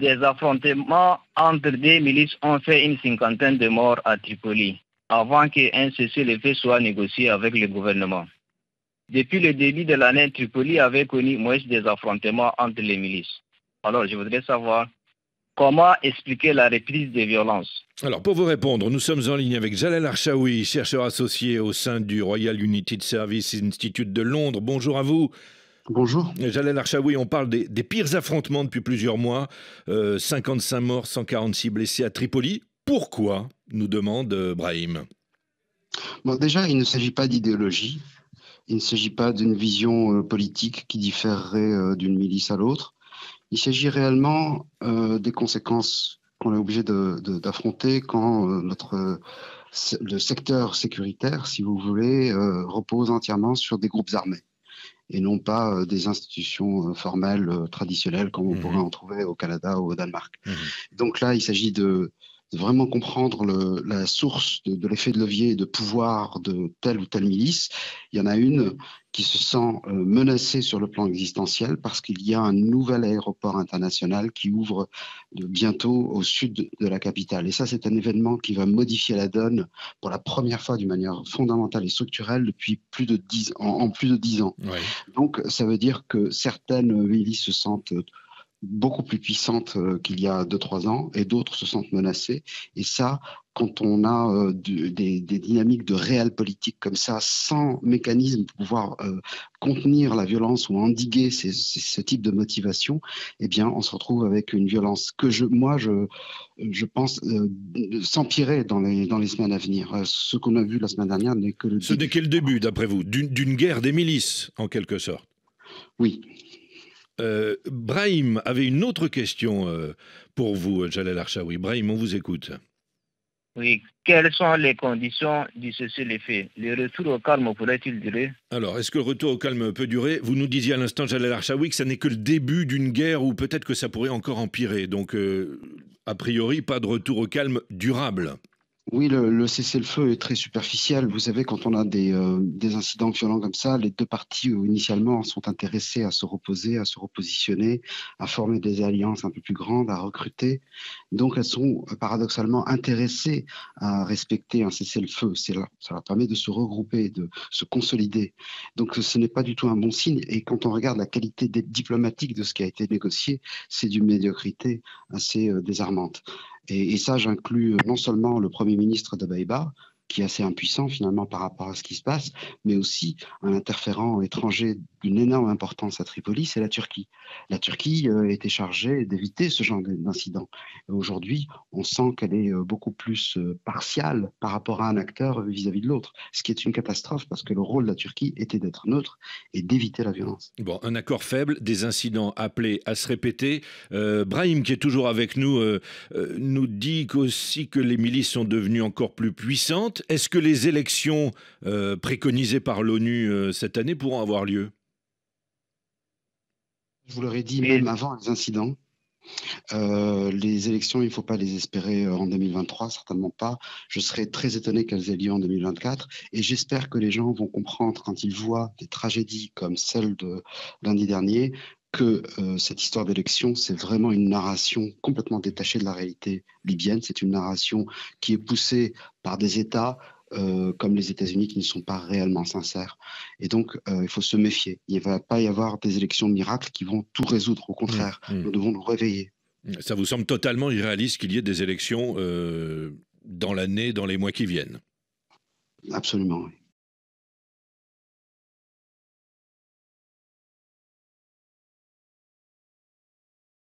Des affrontements entre des milices ont fait une cinquantaine de morts à Tripoli avant qu'un cessez-le-feu soit négocié avec le gouvernement. Depuis le début de l'année, Tripoli avait connu moins des affrontements entre les milices. Alors, je voudrais savoir comment expliquer la reprise des violences. Alors, pour vous répondre, nous sommes en ligne avec Jalal Archaoui, chercheur associé au sein du Royal United Service Institute de Londres. Bonjour à vous. Bonjour. Jalal Archaoui, on parle des, pires affrontements depuis plusieurs mois. 55 euh, morts, 146 blessés à Tripoli. Pourquoi nous demande euh, Brahim. Bon, déjà, il ne s'agit pas d'idéologie. Il ne s'agit pas d'une vision euh, politique qui différerait d'une milice à l'autre. Il s'agit réellement des conséquences qu'on est obligé d'affronter quand notre le secteur sécuritaire, si vous voulez, repose entièrement sur des groupes armés et non pas euh, des institutions euh, formelles euh, traditionnelles comme on mmh pourrait en trouver au Canada ou au Danemark. Mmh Donc là, il s'agit de, vraiment comprendre la source de, l'effet de levier et de pouvoir de telle ou telle milice. Il y en a une qui se sent euh, menacée sur le plan existentiel parce qu'il y a un nouvel aéroport international qui ouvre bientôt au sud de la capitale. Et ça, c'est un événement qui va modifier la donne pour la première fois d'une manière fondamentale et structurelle depuis plus de dix, en, plus de dix ans. Donc, ça veut dire que certaines milices se sentent beaucoup plus puissante euh, qu'il y a 2-3 ans et d'autres se sentent menacées. Et ça, quand on a euh, des, dynamiques de réelle politique comme ça, sans mécanisme pour pouvoir euh, contenir la violence ou endiguer ce type de motivation, eh bien, on se retrouve avec une violence que je, moi, je, je pense s'empirer dans les, dans les semaines à venir. ce qu'on a vu la semaine dernière n'est que le Ce n'est que le début, d'après vous, d'une guerre des milices, en quelque sorte. Oui. Euh, Brahim avait une autre question euh, pour vous, Jalal Archaoui. Brahim, on vous écoute. Oui, quelles sont les conditions du cessez-le-feu? Le retour au calme pourrait-il durer? Alors, est-ce que le retour au calme peut durer? Vous nous disiez à l'instant, Jalal Archaoui, que ça n'est que le début d'une guerre ou peut-être que ça pourrait encore empirer. Donc, euh, a priori, pas de retour au calme durable. Oui, le, cessez-le-feu est très superficiel. Vous savez, quand on a des, euh, incidents violents comme ça, les deux parties euh, initialement sont intéressées à se reposer, à se repositionner, à former des alliances un peu plus grandes, à recruter. Donc elles sont euh, paradoxalement intéressées à respecter un cessez-le-feu. Ça leur permet de se regrouper, de se consolider. Donc ce n'est pas du tout un bon signe. Et quand on regarde la qualité diplomatique de ce qui a été négocié, c'est d'une médiocrité assez désarmante. Et, ça, j'inclus euh, non seulement le Premier ministre d'Abaïba, qui est assez impuissant finalement par rapport à ce qui se passe, mais aussi un interférent étranger d'une énorme importance à Tripoli, c'est la Turquie. La Turquie euh, était chargée d'éviter ce genre d'incident. Aujourd'hui, on sent qu'elle est euh, beaucoup plus euh, partiale par rapport à un acteur vis-à-vis de l'autre, ce qui est une catastrophe parce que le rôle de la Turquie était d'être neutre et d'éviter la violence. Bon, un accord faible, des incidents appelés à se répéter. Brahim, qui est toujours avec nous, nous dit aussi que les milices sont devenues encore plus puissantes. Est-ce que les élections préconisées par l'ONU cette année pourront avoir lieu? Je vous l'aurais dit même avant les incidents. Euh, les élections, il ne faut pas les espérer euh, en 2023, certainement pas. Je serais très étonné qu'elles aient lieu en 2024 et j'espère que les gens vont comprendre quand ils voient des tragédies comme celle de lundi dernier que euh, cette histoire d'élection, c'est vraiment une narration complètement détachée de la réalité libyenne. C'est une narration qui est poussée par des États euh, comme les États-Unis qui ne sont pas réellement sincères. Et donc, euh, il faut se méfier. Il ne va pas y avoir des élections miracles qui vont tout résoudre. Au contraire, mmh, mmh. nous devons nous réveiller. Ça vous semble totalement irréaliste qu'il y ait des élections dans l'année, dans les mois qui viennent? Absolument, oui.